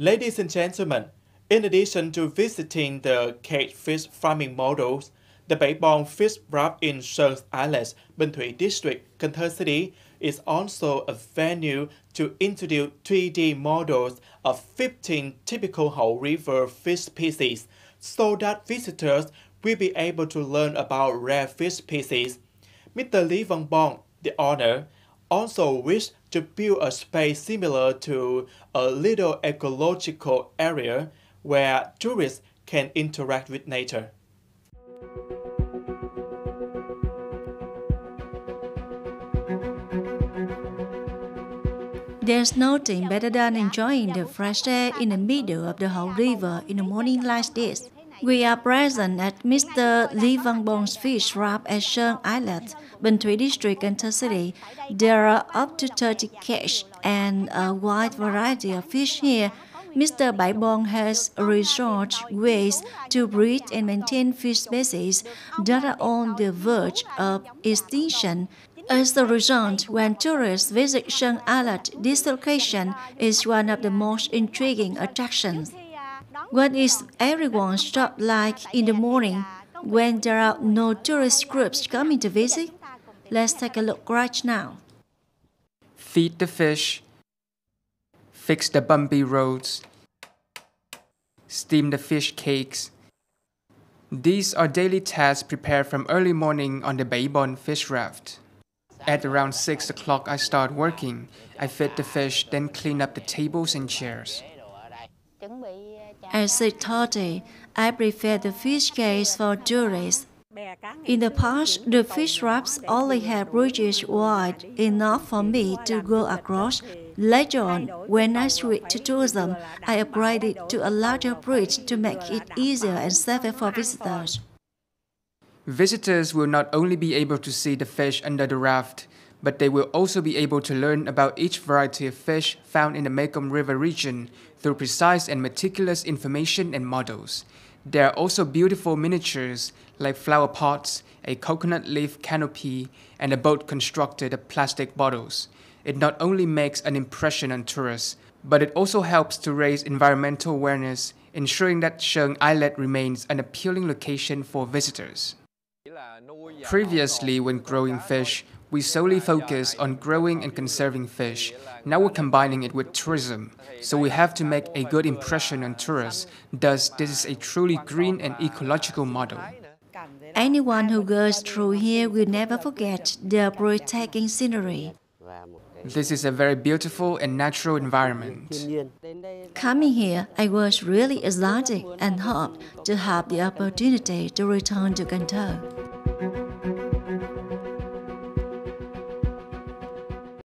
Ladies and gentlemen, in addition to visiting the cage fish farming models, the Bảy Bon Fish Wrap in Sơn Island, Binh District, Cần City, is also a venue to introduce 3D models of 15 typical Hậu River fish species so that visitors will be able to learn about rare fish species. Mr. Lý Văn Bong, the owner, also wished to build a space similar to a little ecological area where tourists can interact with nature. There's nothing better than enjoying the fresh air in the middle of the Hậu River in a morning like this. We are present at Mr. Lý Văn Bong's fish wrap at Sơn Island, Binh Thuy District, Cần City. There are up to 30 catch and a wide variety of fish here. Mr. Bảy Bon has researched ways to breed and maintain fish species that are on the verge of extinction. As a result, when tourists visit Sơn Island, this location is one of the most intriguing attractions. What is everyone's job like in the morning when there are no tourist groups coming to visit? Let's take a look right now. Feed the fish, fix the bumpy roads, steam the fish cakes. These are daily tasks prepared from early morning on the Bảy Bon fish raft. At around 6 o'clock I start working. I feed the fish, then clean up the tables and chairs. At 6.30, I prefer the fish cakes for tourists. In the past, the fish wraps only had bridges wide enough for me to go across. Later on, when I switched to tourism, I upgraded to a larger bridge to make it easier and safer for visitors. Visitors will not only be able to see the fish under the raft, but they will also be able to learn about each variety of fish found in the Mekong River region through precise and meticulous information and models. There are also beautiful miniatures like flower pots, a coconut leaf canopy, and a boat constructed of plastic bottles. It not only makes an impression on tourists, but it also helps to raise environmental awareness, ensuring that Sơn Islet remains an appealing location for visitors. Previously, when growing fish, we solely focus on growing and conserving fish. Now we're combining it with tourism, so we have to make a good impression on tourists. Thus, this is a truly green and ecological model. Anyone who goes through here will never forget the breathtaking scenery. This is a very beautiful and natural environment. Coming here, I was really excited and hoped to have the opportunity to return to Thơ.